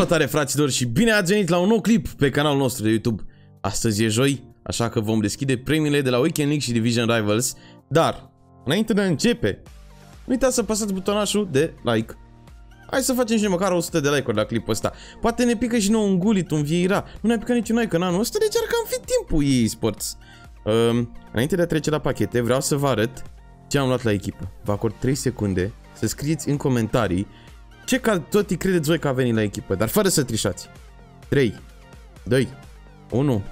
Salutare fraților și bine ați venit la un nou clip pe canalul nostru de YouTube. Astăzi e joi, așa că vom deschide premiile de la Weekend League și Division Rivals. Dar, înainte de a începe, nu uitați să apăsați butonașul de like. Hai să facem și măcar 100 de like-uri la clipul ăsta. Poate ne pică și nou un gulit, un vieira. Nu ne-a picat niciun like în anul ăsta, deci ar cam fi timpul ei sports. Um, înainte de a trece la pachete, vreau să vă arăt ce am luat la echipă. Vă acord 3 secunde să scrieți în comentarii ce ca tot credeți voi că a venit la echipă, dar fără să trișați. 3, 2, 1.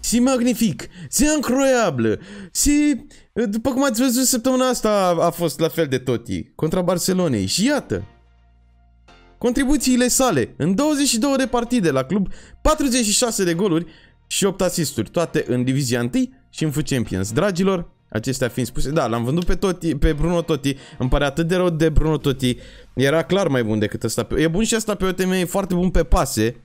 Si magnific, si incroyable, si... După cum ați văzut, săptămâna asta a fost la fel de toti, contra Barcelonei. Și iată, contribuțiile sale în 22 de partide la club, 46 de goluri și 8 asisturi, toate în divizia 1 și în FUT Champions. Dragilor, acestea fiind spuse, da, l-am vândut pe, Totti, pe Bruno Totti, îmi pare atât de rău de Bruno Totti, era clar mai bun decât ăsta. E bun și asta pe OTM, e foarte bun pe pase,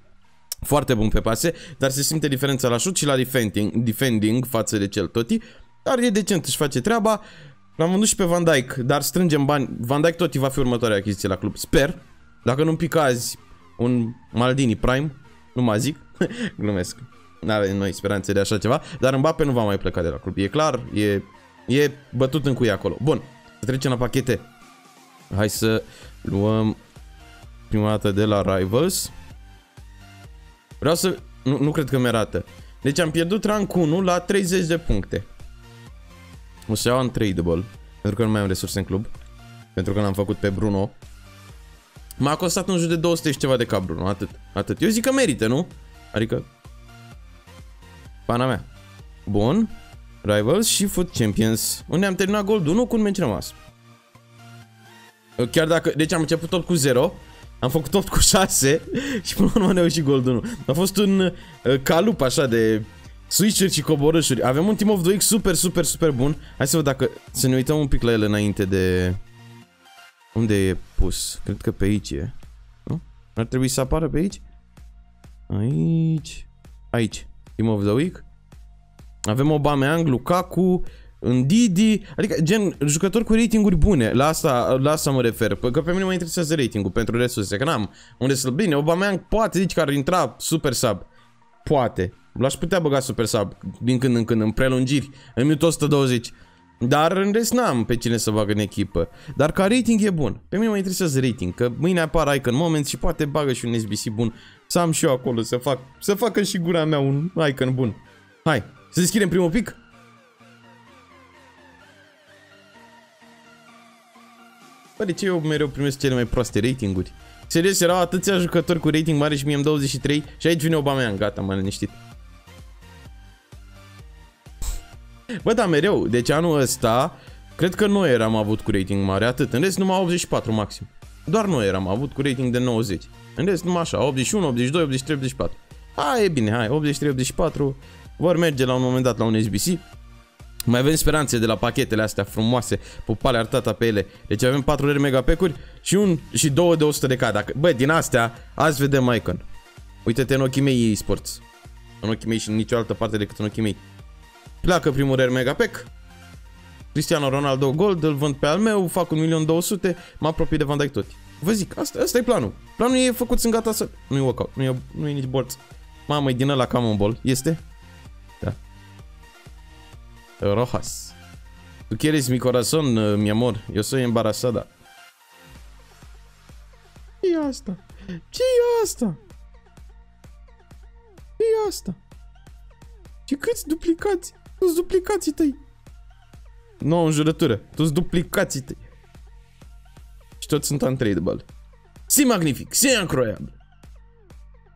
foarte bun pe pase, dar se simte diferența la șut și la defending, defending față de cel Totti, dar e decent, își face treaba. L-am vândut și pe Van Dijk, dar strângem bani. Van Dijk Totti va fi următoarea achiziție la club, sper. Dacă nu-mi pică azi un Maldini Prime, nu mă zic, glumesc. Nu avem noi speranțe de așa ceva, dar Mbappe nu va mai pleca de la club. E clar, e, e bătut în cuie acolo. Bun, să trecem la pachete. Hai să luăm prima dată de la Rivals. Vreau să... Nu, nu cred că mi arată. Deci am pierdut rank 1 la 30 de puncte. O să iau untradeable. Pentru că nu mai am resurse în club. Pentru că l-am făcut pe Bruno. M-a costat un jur de 200 și ceva de cap Bruno. Atât. Atât. Eu zic că merită, nu? Adică Pana mea. Bun. Rivals și Foot Champions. Unde am terminat Gold 1 cu un meci rămas. Chiar dacă... Deci am început tot cu 0. Am făcut tot cu 6 și până la urmă ne și Gold 1. A fost un uh, calup așa de switch și coborâșuri. Avem un Team of 2 super, super, super bun. Hai să văd dacă... Să ne uităm un pic la el înainte de... Unde e pus? Cred că pe aici e. Nu? Ar trebui să apară pe aici? Aici. Aici. Team of the Week. Avem Aubameyang, Lukaku, Ndidi, adică gen jucători cu ratinguri bune, la asta, la asta mă refer, că pe mine mă interesează ratingul pentru resurse, că n-am unde să-l bine, Aubameyang poate zici că ar intra super sub, poate, l-aș putea băga super sub din când în când, în prelungiri, în minutul 120, dar în rest n-am pe cine să bagă în echipă. Dar ca rating e bun. Pe mine mă interesează rating, că mâine apar Icon moment și poate bagă și un SBC bun. Să am și eu acolo, să fac, să facă și gura mea un icon bun. Hai, să deschidem primul pic? Bă, de ce eu mereu primesc cele mai proaste ratinguri? Serios, erau atâția jucători cu rating mare și mie am 23 și aici vine Aubameyang, gata, m-am liniștit. Bă, da, mereu, deci anul ăsta, cred că noi eram avut cu rating mare, atât. În rest, numai 84 maxim. Doar noi eram avut cu rating de 90. În rest, numai așa, 81, 82, 83, 84. Hai, e bine, hai, 83, 84. Vor merge la un moment dat la un SBC. Mai avem speranțe de la pachetele astea frumoase, pupale artata pe ele. Deci avem 4 rare megapecuri și un și 2 de 100 de K. Dacă, bă, din astea, azi vedem Icon. Uite-te în ochii mei sports. În ochii mei și în nicio altă parte decât în ochii mei. Pleacă primul rare megapec. Cristiano Ronaldo Gold, îl vând pe al meu, fac 1.200.000, mă apropii de Van Dijk tot. Vă zic, asta, asta e planul. Planul e făcut, sunt gata să... Nu e workout, nu e, nu e nici bolț. Mamă, e din ăla cam un bol. Este? Da. Rojas. Tu quieres mi corazón, uh, mi amor. Eu soy embarazada. ce e asta? ce e asta? ce e asta? Și câți duplicați? Toți duplicații tăi. Nu, în jurătură. Toți duplicații tăi. Și toți sunt untradeable. Si magnific, si incroyable.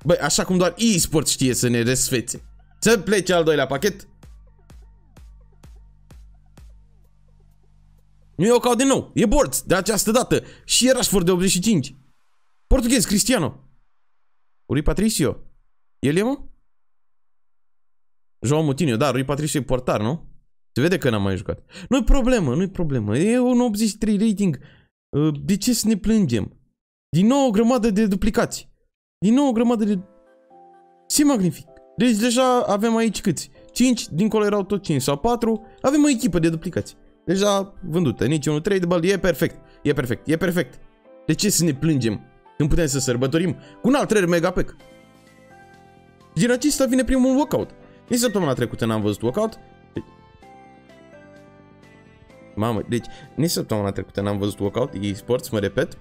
Băi, așa cum doar e-sport știe să ne resfețe. Să plece al doilea pachet. Nu e o caut din nou. E Borț de această dată. Și e Rashford de 85. Portughez, Cristiano. Rui Patricio. El e, mă? João Moutinho, da, Rui Patricio e portar, nu? Se vede că n-am mai jucat. Nu-i problemă, nu-i problemă. E un 83 rating. Uh, de ce să ne plângem? Din nou o grămadă de duplicați. Din nou o grămadă de... Si magnific. Deci deja avem aici câți? 5, dincolo erau tot 5 sau 4. Avem o echipă de duplicați. Deja vândute. Nici unul tradable. E perfect. E perfect. E perfect. De ce să ne plângem când putem să sărbătorim cu un alt trailer megapack? Din acesta vine primul walkout. Nici săptămâna trecută n-am văzut walkout. Mamă, deci nici săptămâna trecută n-am văzut walkout, e sports, mă repet.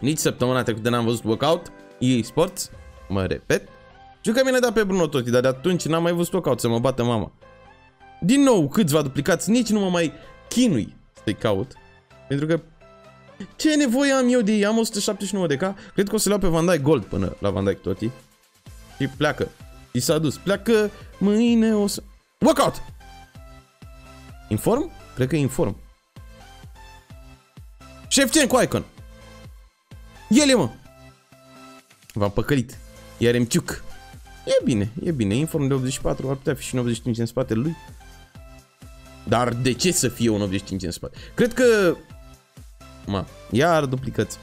Nici săptămâna trecută n-am văzut walkout, e sports, mă repet. Știu că mi-a dat pe Bruno Totti, dar de atunci n-am mai văzut walkout să mă bată mama. Din nou, câțiva duplicați, nici nu mă mai chinui să-i caut. Pentru că ce nevoie am eu de ei? Am 179 de K. Cred că o să le iau pe Van Dijk Gold până la Van Dijk Totti. Și pleacă. I s-a dus. Pleacă mâine o să... Walkout! Inform? Cred că e inform. Șefcen Icon. El e, mă. V-am păcălit. Iar Emciuc. E bine, e bine. Inform de 84 ar putea fi și un 85 în spatele lui. Dar de ce să fie un 85 în spate? Cred că... Ma, iar duplicați.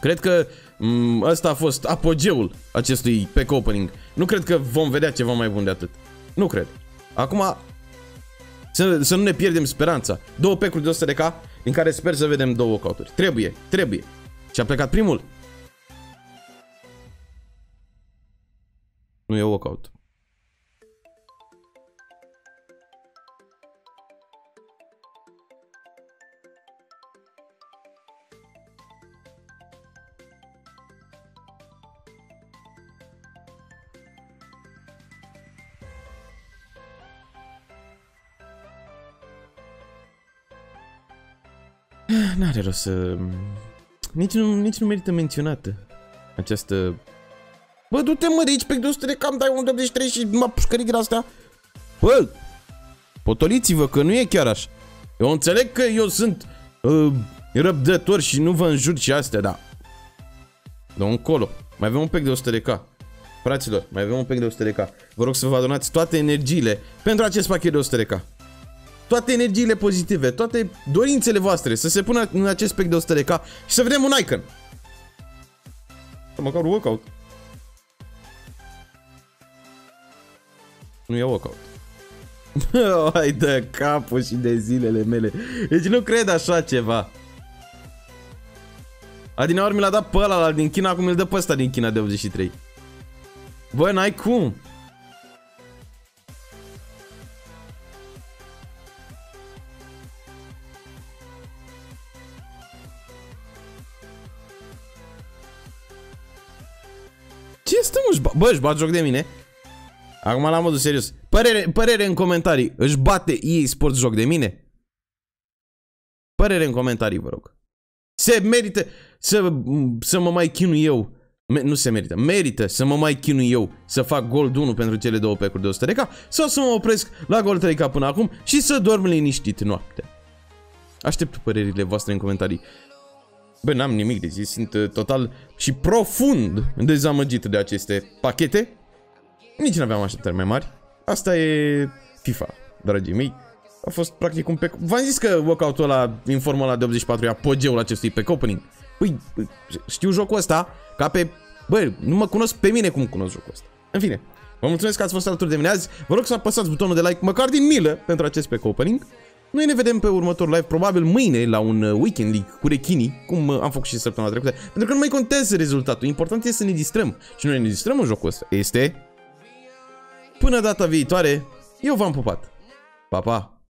Cred că mm, ăsta a fost apogeul acestui pack opening. Nu cred că vom vedea ceva mai bun de atât. Nu cred. Acum, să, să nu ne pierdem speranța. Două pecuri de 100 de K, din care sper să vedem două walkout Trebuie, trebuie. Și a plecat primul. Nu e walkout. N-are rost să... Nici nu, nici nu merită menționată această... Bă, du-te mă de aici pe 200 de cam, dai un 83 și mă pușcări din astea. Bă, potoliți-vă că nu e chiar așa. Eu înțeleg că eu sunt uh, răbdător și nu vă înjur și astea, dar... Dă încolo. Mai avem un pec de 100 de K. Fraților, mai avem un pec de 100 de K. Vă rog să vă adunați toate energiile pentru acest pachet de 100 de K toate energiile pozitive, toate dorințele voastre să se pună în acest spec de 100 de K și să vedem un icon. Măcar workout. Nu e workout. Hai de capul și de zilele mele. Deci nu cred așa ceva. Adinaori mi l-a dat pe ăla din China, acum îl dă pe ăsta din China de 83. Bă, n-ai cum. Ce stăm își Bă, își bat joc de mine. Acum la modul serios. Părere, părere în comentarii. Își bate ei sport joc de mine? Părere în comentarii, vă rog. Se merită să, să mă mai chinui eu. Me, nu se merită. Merită să mă mai chinui eu să fac gold 1 pentru cele două pecuri de 100 de K sau să mă opresc la gold 3K până acum și să dorm liniștit noaptea. Aștept părerile voastre în comentarii. Bă, n-am nimic de zis, sunt uh, total și profund dezamăgit de aceste pachete. Nici nu aveam așteptări mai mari. Asta e FIFA, dragii mei. A fost practic un pack... V-am zis că workout-ul ăla, în formula ăla de 84, e apogeul acestui pack opening. Păi, știu jocul ăsta ca pe... Bă, nu mă cunosc pe mine cum cunosc jocul ăsta. În fine, vă mulțumesc că ați fost alături de mine azi. Vă rog să apăsați butonul de like, măcar din milă, pentru acest pack opening. Noi ne vedem pe următorul live, probabil mâine, la un uh, Weekend League cu rechinii, cum uh, am făcut și săptămâna trecută. Pentru că nu mai contează rezultatul, important este să ne distrăm. Și noi ne distrăm în jocul ăsta. Este... Până data viitoare, eu v-am pupat. Pa, pa!